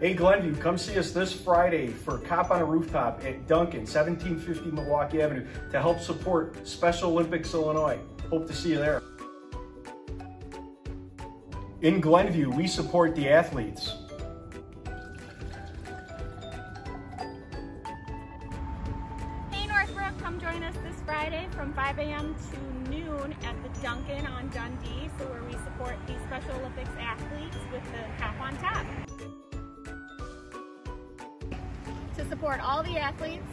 Hey Glenview, come see us this Friday for Cop on a Rooftop at Dunkin', 1750 Milwaukee Avenue to help support Special Olympics Illinois. Hope to see you there. In Glenview, we support the athletes. Hey Northbrook, come join us this Friday from 5 a.m. to noon at the Dunkin' on Dundee, so where we support the Special Olympics athletes with the Cop on Top. Support all the athletes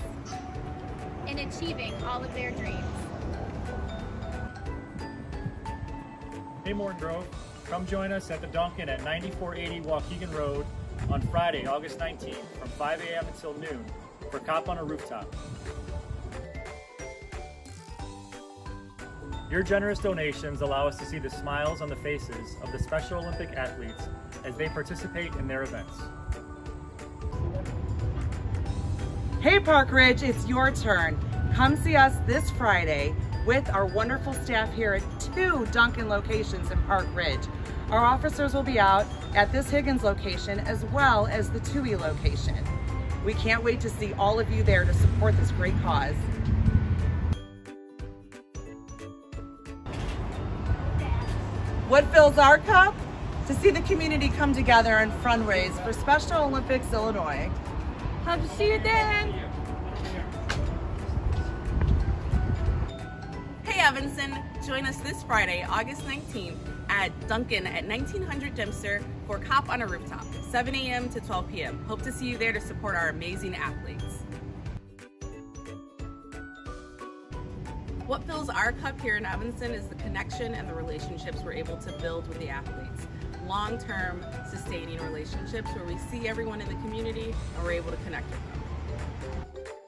in achieving all of their dreams. Hey Morton Grove, come join us at the Dunkin' at 9480 Waukegan Road on Friday, August 19th from 5 a.m. until noon for Cop on a Rooftop. Your generous donations allow us to see the smiles on the faces of the Special Olympic athletes as they participate in their events. Hey Park Ridge, it's your turn. Come see us this Friday with our wonderful staff here at two Dunkin' locations in Park Ridge. Our officers will be out at this Higgins location as well as the Touhy location. We can't wait to see all of you there to support this great cause. What fills our cup? To see the community come together and fundraise for Special Olympics Illinois. Hope to see you then. Hey Evanston, join us this Friday, August 19th at Dunkin' at 1900 Dempster for Cop on a Rooftop, 7 a.m. to 12 p.m. Hope to see you there to support our amazing athletes. What fills our cup here in Evanston is the connection and the relationships we're able to build with the athletes long-term sustaining relationships where we see everyone in the community and we're able to connect with them.